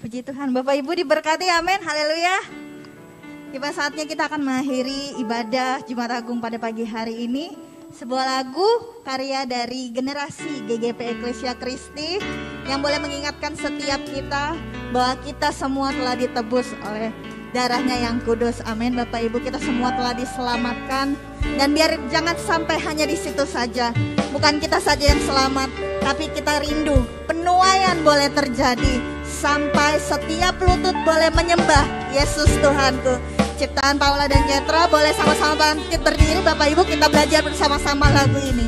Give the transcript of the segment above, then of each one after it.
Puji Tuhan, Bapak Ibu diberkati, amin, haleluya. Tiba saatnya kita akan mengakhiri ibadah Jumat Agung pada pagi hari ini. Sebuah lagu karya dari generasi GGP Eklesia Kristi yang boleh mengingatkan setiap kita bahwa kita semua telah ditebus oleh darahnya yang kudus. Amin. Bapak Ibu kita semua telah diselamatkan dan biar jangan sampai hanya di situ saja. Bukan kita saja yang selamat, tapi kita rindu. Penuaian boleh terjadi sampai setiap lutut boleh menyembah Yesus Tuhanku. Ciptaan Paula dan Jetra boleh sama-sama bangkit berdiri Bapak Ibu kita belajar bersama-sama lagu ini.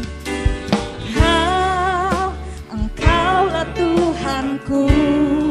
Engkau, engkaulah Tuhanku.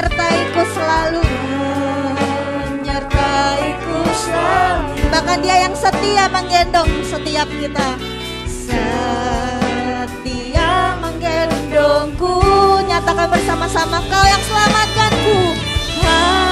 Menyertaiku selalu menyertaiku selalu bahkan dia yang setia menggendong setiap kita setia menggendongku nyatakan bersama-sama kau yang selamatkanku. Ah.